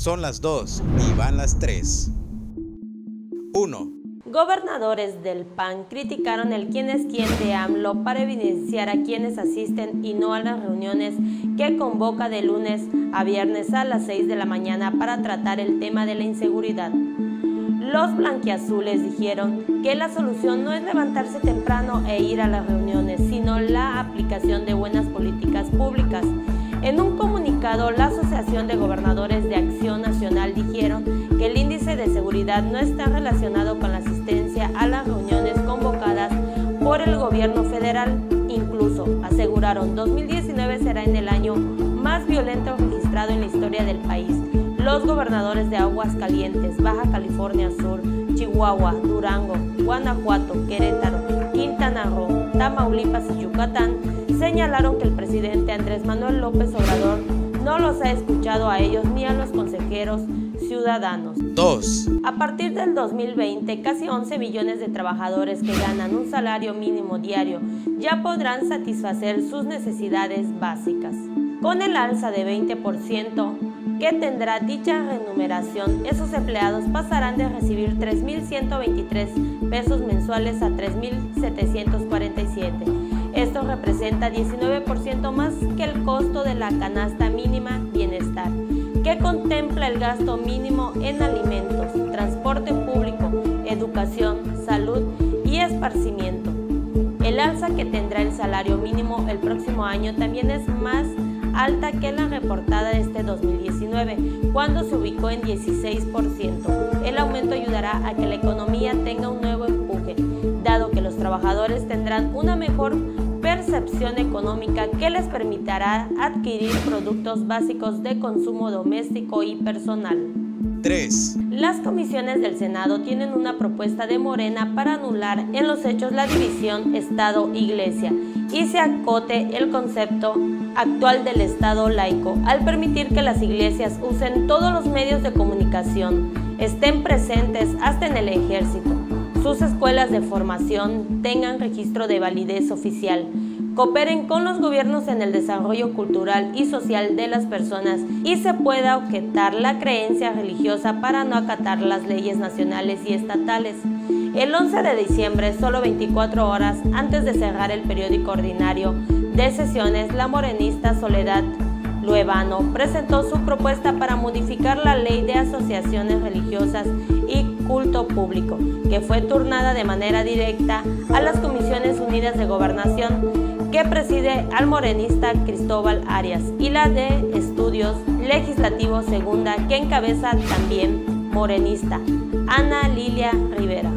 Son las 2 y van las 3. 1. Gobernadores del PAN criticaron el quién es quién de AMLO para evidenciar a quienes asisten y no a las reuniones que convoca de lunes a viernes a las 6 de la mañana para tratar el tema de la inseguridad. Los blanquiazules dijeron que la solución no es levantarse temprano e ir a las reuniones, sino la aplicación de buenas políticas públicas. En un comunicado, la Asociación de Gobernadores de Acción Nacional dijeron que el índice de seguridad no está relacionado con la asistencia a las reuniones convocadas por el gobierno federal. Incluso aseguraron 2019 será en el año más violento registrado en la historia del país los gobernadores de Aguascalientes, Baja California Sur, Chihuahua, Durango, Guanajuato, Querétaro, Quintana Roo, Tamaulipas y Yucatán señalaron que el presidente Andrés Manuel López Obrador no los ha escuchado a ellos ni a los consejeros ciudadanos. 2. A partir del 2020, casi 11 millones de trabajadores que ganan un salario mínimo diario ya podrán satisfacer sus necesidades básicas. Con el alza de 20%, que tendrá dicha remuneración, esos empleados pasarán de recibir 3.123 pesos mensuales a 3.747. Representa 19% más que el costo de la canasta mínima bienestar, que contempla el gasto mínimo en alimentos, transporte público, educación, salud y esparcimiento. El alza que tendrá el salario mínimo el próximo año también es más alta que la reportada de este 2019, cuando se ubicó en 16%. El aumento ayudará a que la economía tenga un nuevo empuje, dado que los trabajadores tendrán una mejor percepción económica que les permitirá adquirir productos básicos de consumo doméstico y personal. 3. Las comisiones del Senado tienen una propuesta de Morena para anular en los hechos la división Estado-Iglesia y se acote el concepto actual del Estado laico al permitir que las iglesias usen todos los medios de comunicación, estén presentes hasta en el ejército, sus escuelas de formación tengan registro de validez oficial, cooperen con los gobiernos en el desarrollo cultural y social de las personas y se pueda objetar la creencia religiosa para no acatar las leyes nacionales y estatales. El 11 de diciembre, solo 24 horas antes de cerrar el periódico ordinario de sesiones, la morenista Soledad Luevano presentó su propuesta para modificar la ley de asociaciones religiosas público, que fue turnada de manera directa a las Comisiones Unidas de Gobernación, que preside al morenista Cristóbal Arias, y la de Estudios Legislativos Segunda, que encabeza también morenista Ana Lilia Rivera.